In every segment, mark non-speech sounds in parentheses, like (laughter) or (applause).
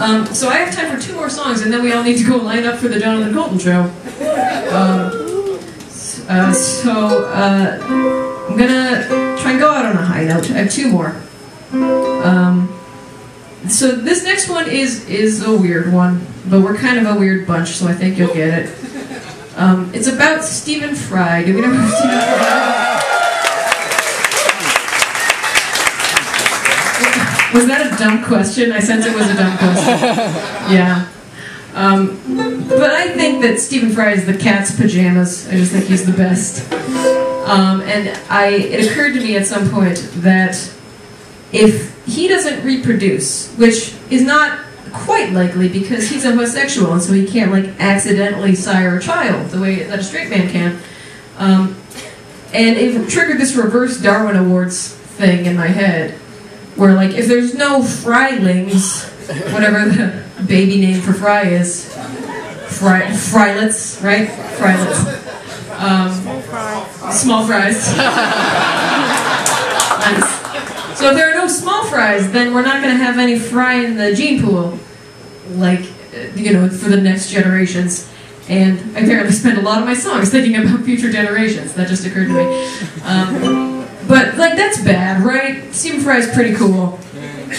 Um, so I have time for two more songs, and then we all need to go line up for the Jonathan Coulton show. Um, uh, so uh, I'm gonna try and go out on a high note. I have two more. Um, so this next one is is a weird one, but we're kind of a weird bunch, so I think you'll get it. Um, it's about Stephen Fry. Do we know who Stephen Fry? (laughs) Was that dumb question? I sense it was a dumb question. (laughs) Yeah. Um, but I think that Stephen Fry is the cat's pajamas. I just think he's the best. Um, and I, it occurred to me at some point that if he doesn't reproduce, which is not quite likely because he's a homosexual and so he can't like accidentally sire a child the way that a straight man can. Um, and it triggered this reverse Darwin Awards thing in my head, where like if there's no Frylings, whatever the baby name for Fry is, Fry Frylets, right? Frylets. Um, small fries. (laughs) nice. So if there are no small fries, then we're not going to have any fry in the gene pool, like uh, you know, for the next generations. And I apparently spend a lot of my songs thinking about future generations. That just occurred to me. Um, but like that's bad, right? Stephen Fry is pretty cool,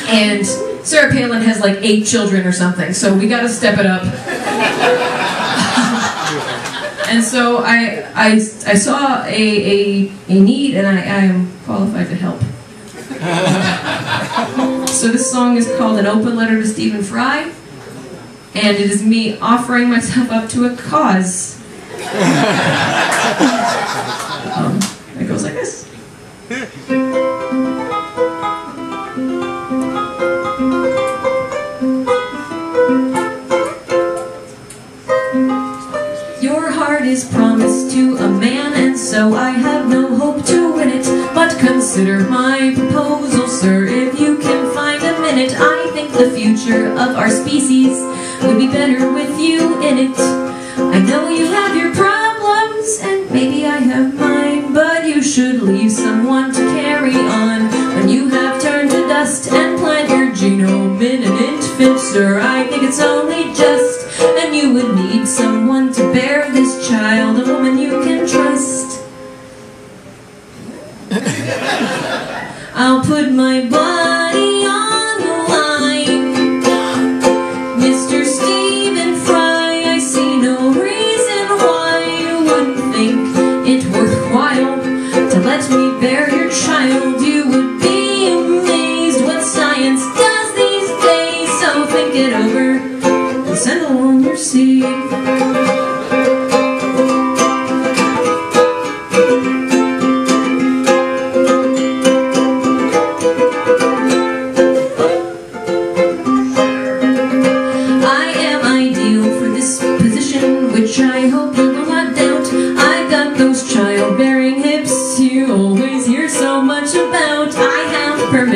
and Sarah Palin has like eight children or something. So we got to step it up. (laughs) and so I, I, I saw a, a, a need, and I, I am qualified to help. (laughs) So this song is called An Open Letter to Stephen Fry, and it is me offering myself up to a cause. (laughs) um, it goes like this. Consider my proposal, sir, if you can find a minute. I think the future of our species would be better with you in it. I know you have your problems, and maybe I have mine, but you should leave someone to carry on. When you have turned to dust and plant your genome in an infant, sir, I put my body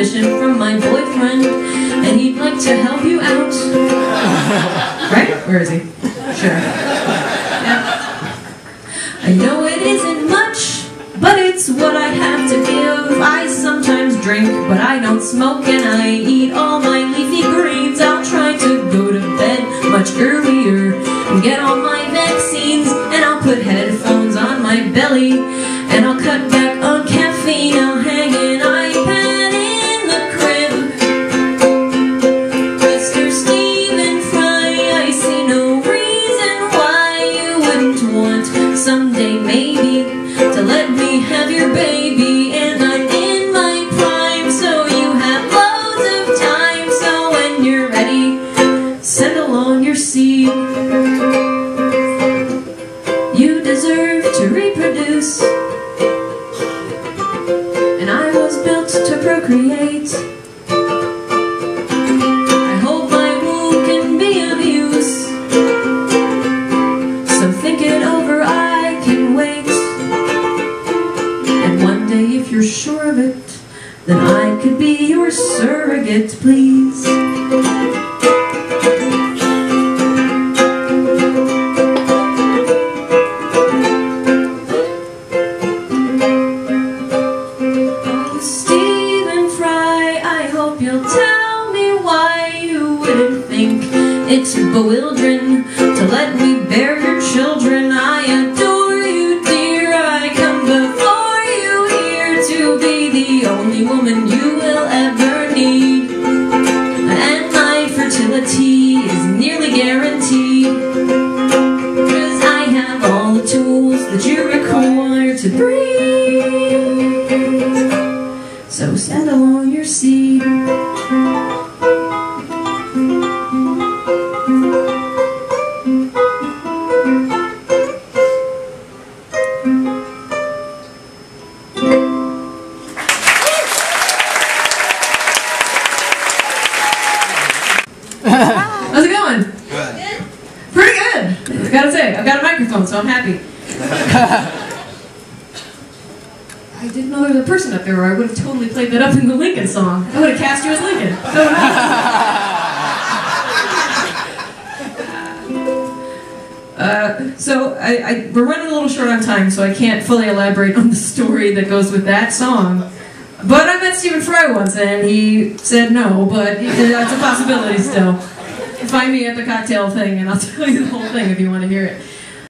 permission from my boyfriend, and he'd like to help you out. (laughs) right? Where is he? Sure. Yeah. I know it isn't much, but it's what I have to give. I sometimes drink, but I don't smoke, and I eat all my leafy greens. surrogate, please? Oh, Stephen Fry, I hope you'll tell me why you would think it's bewildering to let me bear your children. I adore you, dear. I come before you here to be the only woman you will ever that you require to breathe. So send along your seat. How's it going? Good. Pretty good. I gotta say, I've got a microphone, so I'm happy. I didn't know there was a person up there, or I would have totally played that up in the Lincoln song. I would have cast you as Lincoln. So. (laughs) Uh, so I, I, we're running a little short on time, so I can't fully elaborate on the story that goes with that song. But I met Stephen Fry once, and he said no, but that's a possibility still. Find me at the cocktail thing, and I'll (laughs) tell you the whole thing if you want to hear it.